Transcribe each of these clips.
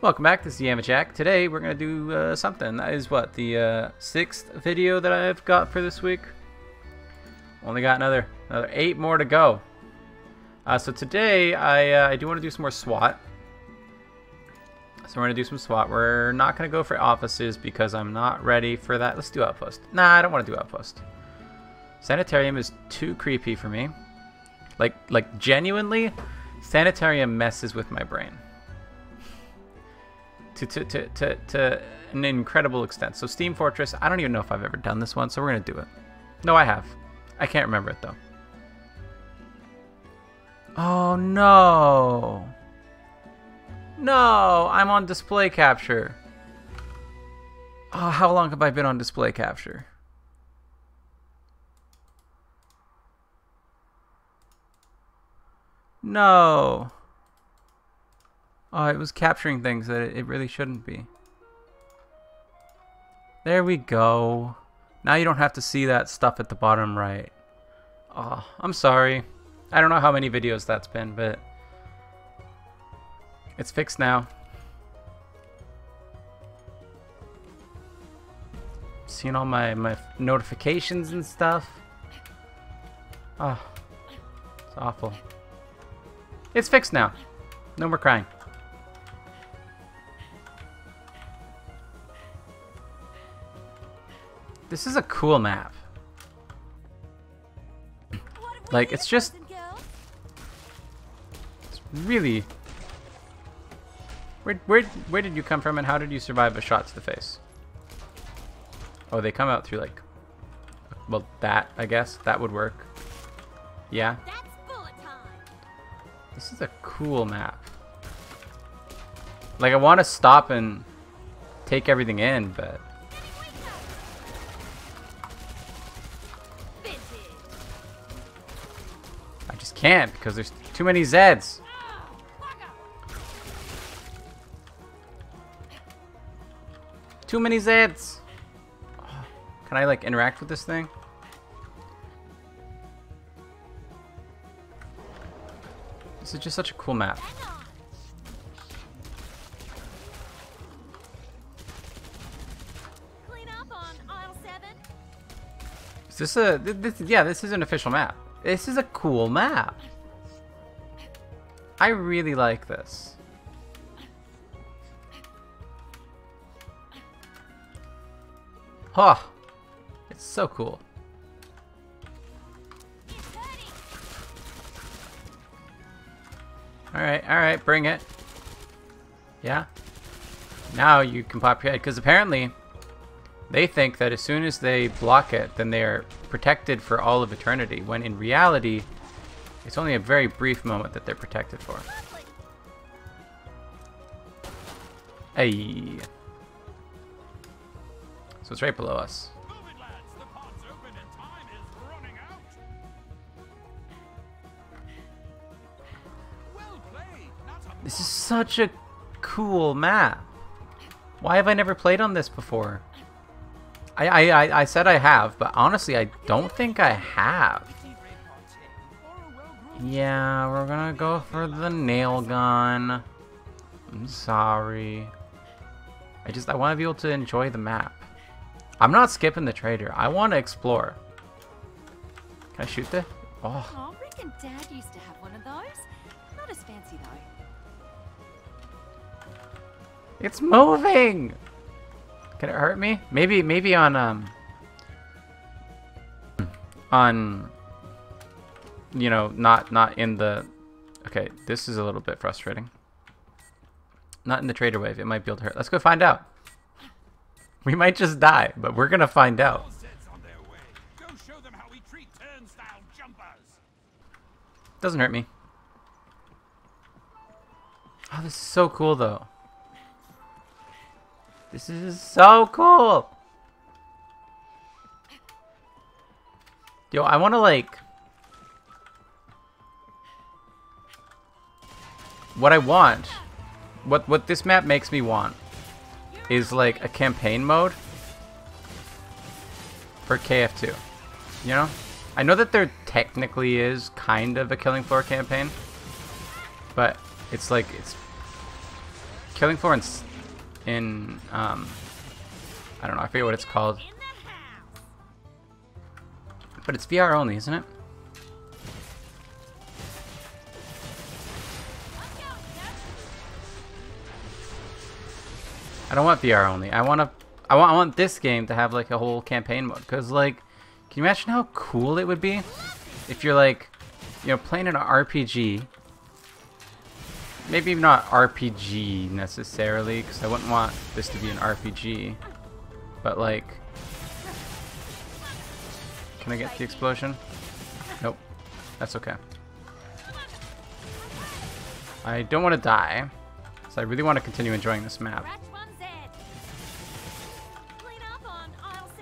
Welcome back, this is Yamajac. Today we're going to do uh, something. That is what, the uh, sixth video that I've got for this week? Only got another another eight more to go. Uh, so today I, uh, I do want to do some more SWAT. So we're going to do some SWAT. We're not going to go for offices because I'm not ready for that. Let's do Outpost. Nah, I don't want to do Outpost. Sanitarium is too creepy for me. Like, like genuinely, Sanitarium messes with my brain to, to, to, to, to an incredible extent. So Steam Fortress, I don't even know if I've ever done this one, so we're going to do it. No, I have. I can't remember it, though. Oh, no. No, I'm on display capture. Oh, how long have I been on display capture? No. Oh, it was capturing things that it really shouldn't be. There we go. Now you don't have to see that stuff at the bottom right. Oh, I'm sorry. I don't know how many videos that's been, but it's fixed now. Seeing all my, my notifications and stuff. Oh, it's awful. It's fixed now. No more crying. This is a cool map. Like, it's just... It's really... Where, where, where did you come from and how did you survive a shot to the face? Oh, they come out through, like... Well, that, I guess. That would work. Yeah. This is a cool map. Like, I want to stop and take everything in, but... can't because there's too many Zeds. Too many Zeds. Can I like interact with this thing? This is just such a cool map. Is this a this, yeah, this is an official map. This is a cool map. I really like this. Huh. It's so cool. Alright, alright, bring it. Yeah? Now you can pop your head, because apparently they think that as soon as they block it, then they are protected for all of eternity, when in reality, it's only a very brief moment that they're protected for. Hey. So it's right below us. This is such a cool map. Why have I never played on this before? I, I, I said I have, but honestly, I don't think I have. Yeah, we're gonna go for the nail gun. I'm sorry. I just, I want to be able to enjoy the map. I'm not skipping the trader. I want to explore. Can I shoot this? Oh. oh, Rick and Dad used to have one of those. Not as fancy though. It's moving! Can it hurt me? Maybe, maybe on, um... On... You know, not, not in the... Okay, this is a little bit frustrating. Not in the trader wave. It might be able to hurt. Let's go find out. We might just die, but we're gonna find out. Doesn't hurt me. Oh, this is so cool, though. This is so cool! Yo, I want to like... What I want, what, what this map makes me want, is like a campaign mode for KF2. You know? I know that there technically is kind of a Killing Floor campaign, but it's like, it's Killing Floor s- in um, I don't know, I forget what it's called. But it's VR only, isn't it? I don't want VR only. I want to. I want. I want this game to have like a whole campaign mode. Cause like, can you imagine how cool it would be if you're like, you know, playing an RPG. Maybe not RPG necessarily, because I wouldn't want this to be an RPG. But like, can I get the explosion? Nope. That's okay. I don't want to die, so I really want to continue enjoying this map.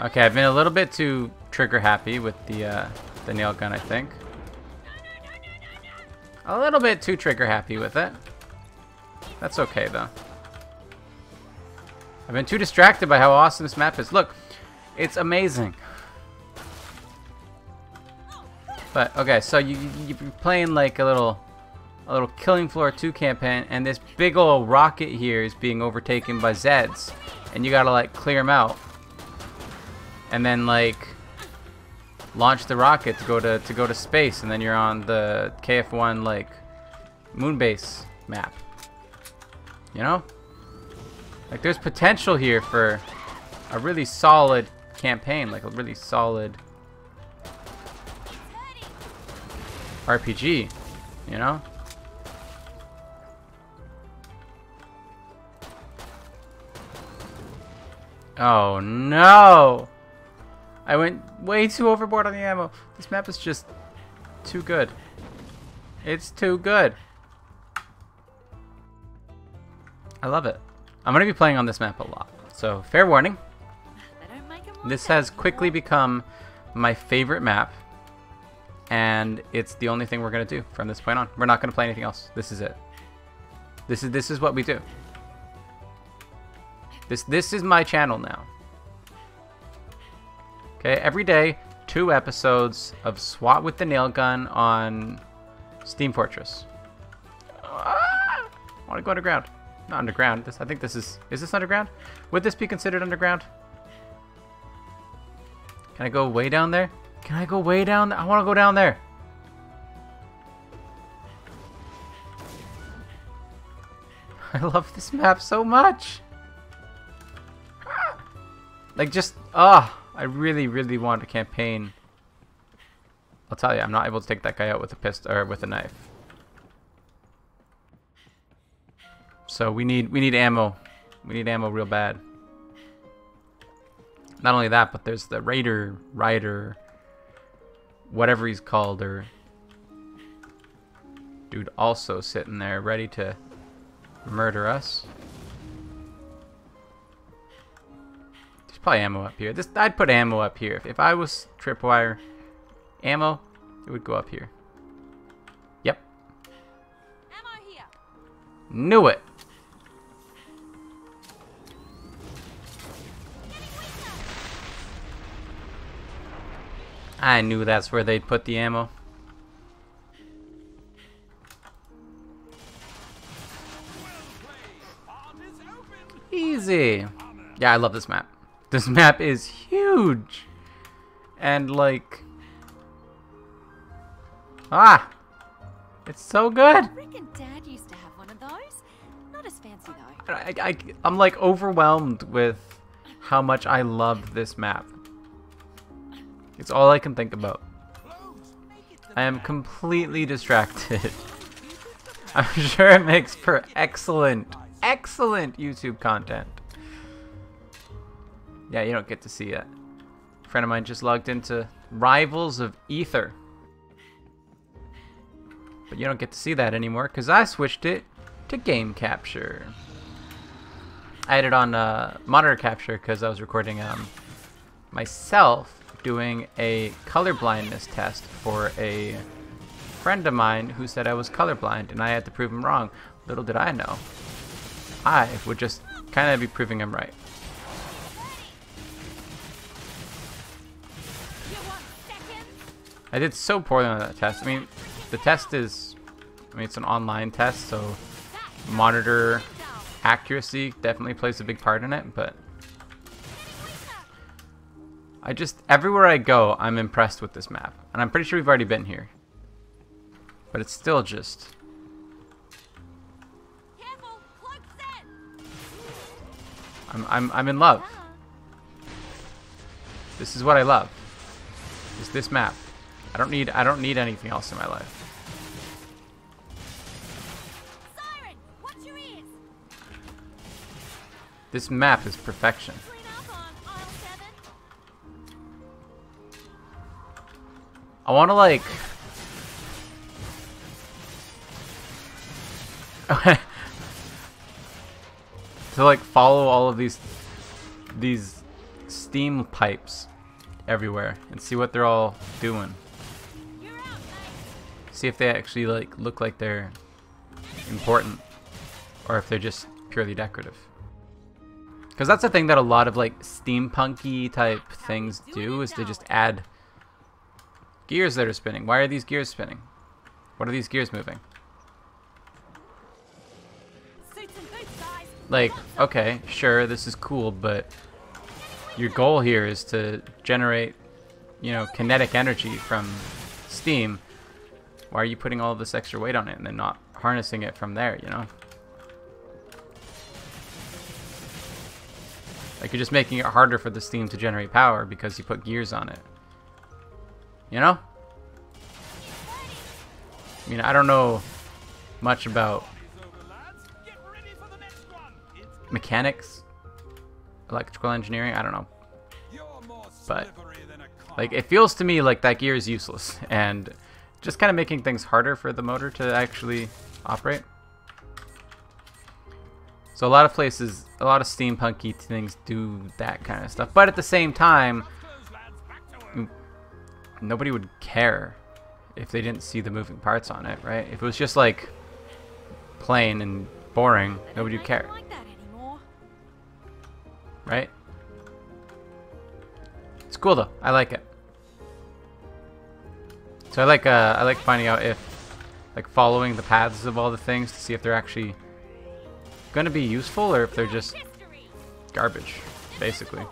Okay, I've been a little bit too trigger happy with the uh, the nail gun, I think. A little bit too trigger happy with it. That's okay though. I've been too distracted by how awesome this map is. Look, it's amazing. But okay, so you you- you're playing like a little a little Killing Floor 2 campaign, and this big old rocket here is being overtaken by Zeds, and you gotta like clear them out, and then like launch the rocket to go to to go to space, and then you're on the KF1 like moon base map. You know, like there's potential here for a really solid campaign, like a really solid RPG. You know. Oh no! I went way too overboard on the ammo. This map is just too good. It's too good. I love it. I'm going to be playing on this map a lot. So, fair warning. This has quickly become my favorite map. And it's the only thing we're going to do from this point on. We're not going to play anything else. This is it. This is this is what we do. This this is my channel now. Okay, every day, two episodes of SWAT with the nail gun on Steam Fortress. Ah! I want to go underground. Not underground. This I think this is is this underground? Would this be considered underground? Can I go way down there? Can I go way down there? I want to go down there. I love this map so much. Like just, ah, I really, really want a campaign. I'll tell you, I'm not able to take that guy out with a pistol or with a knife. So we need, we need ammo. We need ammo real bad. Not only that, but there's the Raider, Rider, whatever he's called, or dude also sitting there ready to murder us. Probably ammo up here. This I'd put ammo up here. If, if I was Tripwire, ammo, it would go up here. Yep, Ammo here. knew it. I knew that's where they'd put the ammo. Easy. Yeah, I love this map. This map is huge. And like Ah. It's so good. Rick and Dad used to have one of those. Not as fancy though. I, I, I'm like overwhelmed with how much I love this map. It's all I can think about. I am completely distracted. I'm sure it makes for excellent, excellent YouTube content. Yeah, you don't get to see it. A friend of mine just logged into Rivals of Aether. But you don't get to see that anymore because I switched it to game capture. I had it on uh, monitor capture because I was recording um, myself doing a color blindness test for a friend of mine who said I was colorblind and I had to prove him wrong. Little did I know, I would just kind of be proving him right. I did so poorly on that test. I mean, the test is, I mean, it's an online test, so monitor accuracy definitely plays a big part in it, but I just everywhere I go, I'm impressed with this map, and I'm pretty sure we've already been here, but it's still just. I'm I'm I'm in love. This is what I love. Is this map. I don't need I don't need anything else in my life. Siren, watch your ears. This map is perfection. Clean up on aisle seven. I want to like to like follow all of these these steam pipes everywhere and see what they're all doing. You're out, mate. See if they actually like look like they're important or if they're just purely decorative. Because that's the thing that a lot of like steampunky type things do is they just add gears that are spinning. Why are these gears spinning? What are these gears moving? Suits and boots, guys. Like, okay, sure, this is cool, but your goal here is to generate, you know, kinetic energy from steam. Why are you putting all this extra weight on it and then not harnessing it from there, you know? Like you're just making it harder for the steam to generate power because you put gears on it. You know? I mean, I don't know much about mechanics, electrical engineering, I don't know. But like it feels to me like that gear is useless and just kind of making things harder for the motor to actually operate. So a lot of places, a lot of steampunky things do that kind of stuff. But at the same time, nobody would care if they didn't see the moving parts on it, right? If it was just like plain and boring, nobody would care, right? It's cool though. I like it. So I like uh, I like finding out if like following the paths of all the things to see if they're actually going to be useful or if they're just garbage, basically.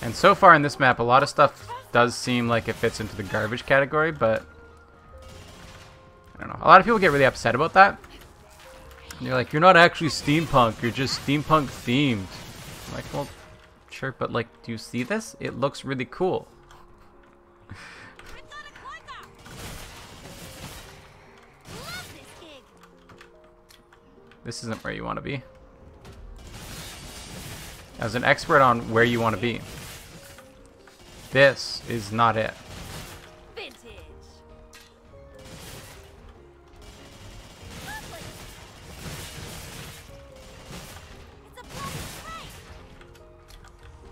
And so far in this map, a lot of stuff does seem like it fits into the garbage category, but I don't know. A lot of people get really upset about that. And you're like, you're not actually steampunk, you're just steampunk themed. I'm like, well, sure, but like, do you see this? It looks really cool. We've got a cloaker. Love this gig. This isn't where you want to be. As an expert on where you want to be, this is not it.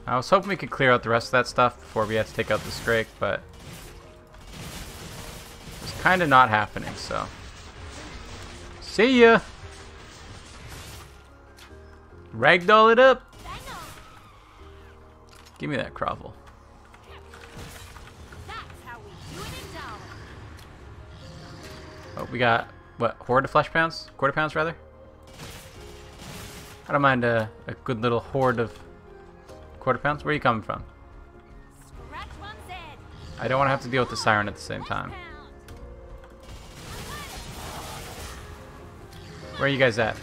I was hoping we could clear out the rest of that stuff before we had to take out the Scrake, but it's kind of not happening, so. See ya! Ragdoll it up! Give me that Crovel. Oh, we got, what, horde of flesh pounds? Quarter pounds, rather? I don't mind a, a good little horde of quarter pounds. Where are you coming from? Scratch one's head. I don't want to have to deal with the siren at the same time. Where are you guys at?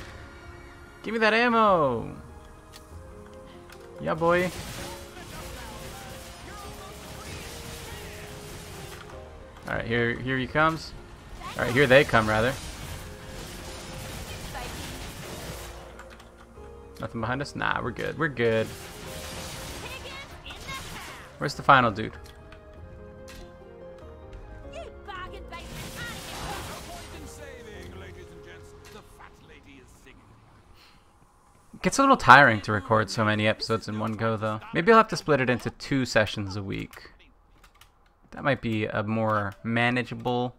Give me that ammo! Yeah, boy. Alright, here here he comes. Alright, here they come, rather. Nothing behind us? Nah, we're good. We're good. Where's the final dude? Gets a little tiring to record so many episodes in one go, though. Maybe I'll have to split it into two sessions a week. That might be a more manageable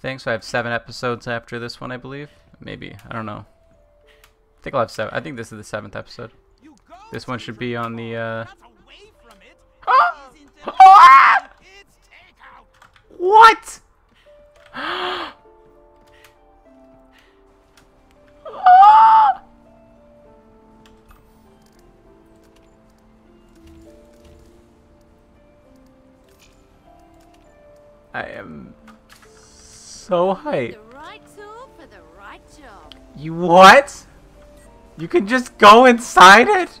thing. So I have seven episodes after this one, I believe. Maybe. I don't know. I think I'll have seven. I think this is the seventh episode. This one should be on the, uh... What? I am so hyped. Right tool for the right. You what? You can just go inside it?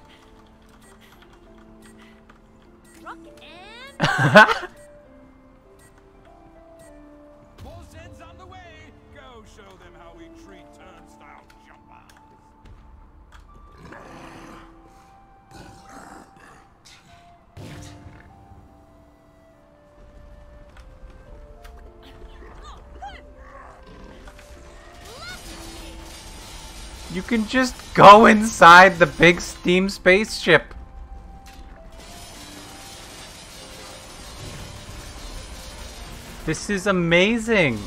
You can just go inside the big steam spaceship. This is amazing.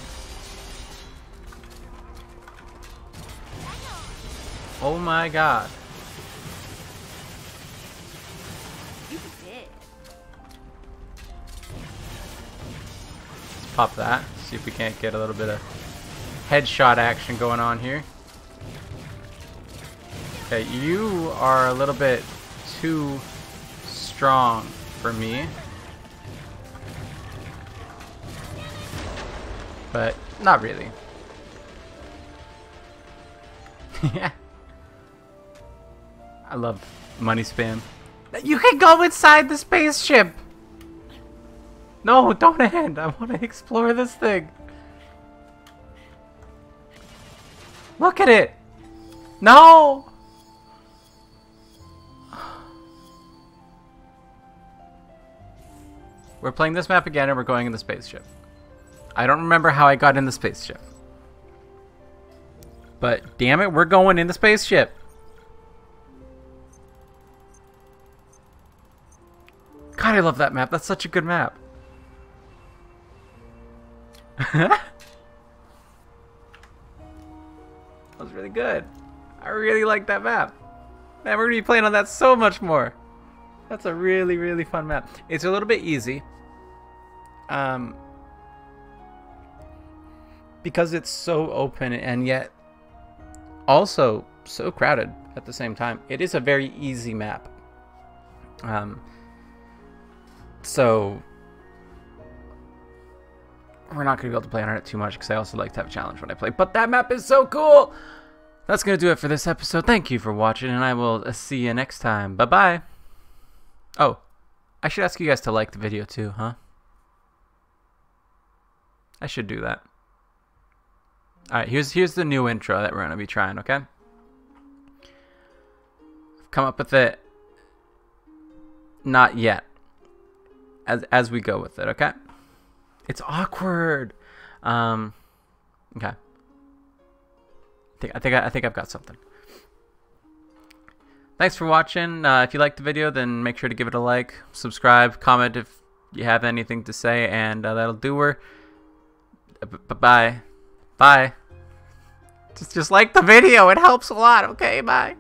Oh my god. Let's pop that. See if we can't get a little bit of headshot action going on here. Okay, you are a little bit too strong for me. But not really. yeah. I love money spam. You can go inside the spaceship! No, don't end. I want to explore this thing. Look at it. No. We're playing this map again and we're going in the spaceship. I don't remember how I got in the spaceship. But damn it, we're going in the spaceship. God, I love that map. That's such a good map. that was really good. I really like that map. Man, we're gonna be playing on that so much more. That's a really, really fun map. It's a little bit easy. Um, because it's so open and yet also so crowded at the same time. It is a very easy map. Um, so we're not going to be able to play on it too much because I also like to have a challenge when I play. But that map is so cool! That's going to do it for this episode. Thank you for watching, and I will uh, see you next time. Bye-bye. Oh, I should ask you guys to like the video too, huh? I should do that. Alright, here's here's the new intro that we're to be trying, okay? I've come up with it. Not yet. As as we go with it, okay? It's awkward. Um okay. I think I think I, think I've got something. Thanks for watching. Uh, if you liked the video, then make sure to give it a like, subscribe, comment if you have anything to say, and uh, that'll do her. Bye bye. Bye. Just just like the video. It helps a lot. Okay, bye.